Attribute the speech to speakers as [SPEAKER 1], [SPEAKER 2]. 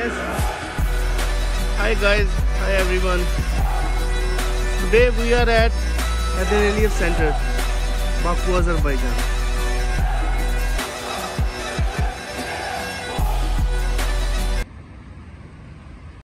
[SPEAKER 1] Yes. Hi guys. Hi everyone. Today we are at at the Relief Center, Baku, Azerbaijan.